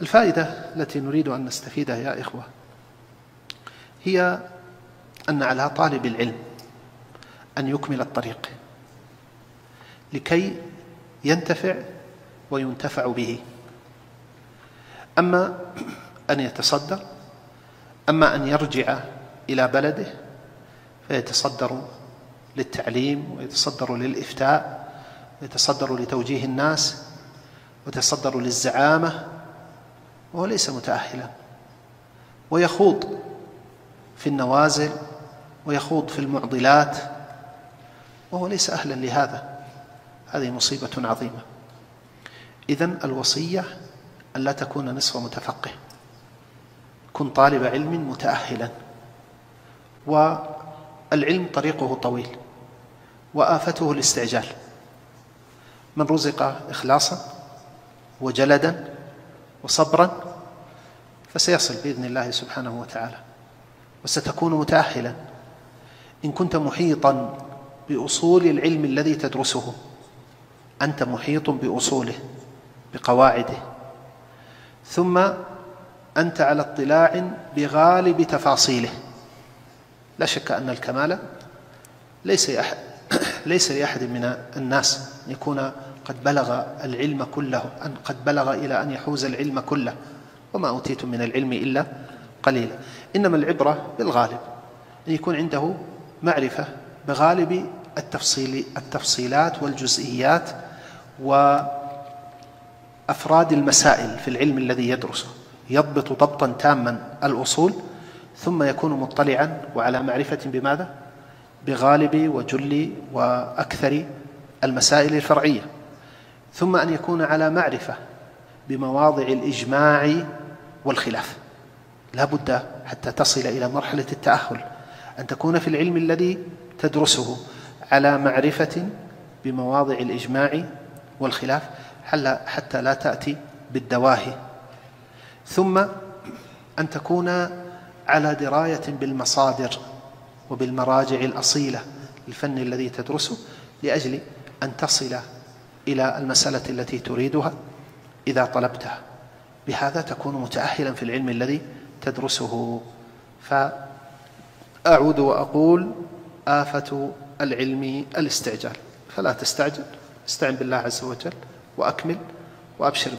الفائدة التي نريد أن نستفيدها يا إخوة هي أن على طالب العلم أن يكمل الطريق لكي ينتفع وينتفع به. أما أن يتصدر أما أن يرجع إلى بلده فيتصدر للتعليم ويتصدر للإفتاء ويتصدر لتوجيه الناس ويتصدر للزعامة وهو ليس متأهلا. ويخوض في النوازل ويخوض في المعضلات وهو ليس أهلا لهذا. هذه مصيبة عظيمة. إذن الوصية أن لا تكون نصف متفقه. كن طالب علم متأهلا. والعلم طريقه طويل. وآفته الاستعجال. من رزق إخلاصا وجلدا وصبرا فسيصل بإذن الله سبحانه وتعالى وستكون متأهلا. إن كنت محيطا بأصول العلم الذي تدرسه أنت محيط بأصوله بقواعده. ثم أنت على اطلاع بغالب تفاصيله. لا شك أن الكمال ليس ليس لأحد من الناس يكون قد بلغ العلم كله أن قد بلغ إلى أن يحوز العلم كله وما أوتيتم من العلم إلا قليلا. إنما العبرة بالغالب أن يكون عنده معرفة بغالب التفصيل التفصيلات والجزئيات وأفراد المسائل في العلم الذي يدرسه. يضبط ضبطا تاما الأصول ثم يكون مطلعا وعلى معرفة بماذا؟ بغالب وجل وأكثر المسائل الفرعية. ثم أن يكون على معرفة بمواضع الإجماع والخلاف. لا بد حتى تصل إلى مرحلة التأهل. أن تكون في العلم الذي تدرسه على معرفة بمواضع الإجماع والخلاف حتى لا تأتي بالدواهي. ثم أن تكون على دراية بالمصادر وبالمراجع الأصيلة للفن الذي تدرسه لأجل أن تصل إلى المسألة التي تريدها إذا طلبتها. بهذا تكون متأهلا في العلم الذي تدرسه. فأعود وأقول آفة العلم الاستعجال. فلا تستعجل استعن بالله عز وجل وأكمل وأبشر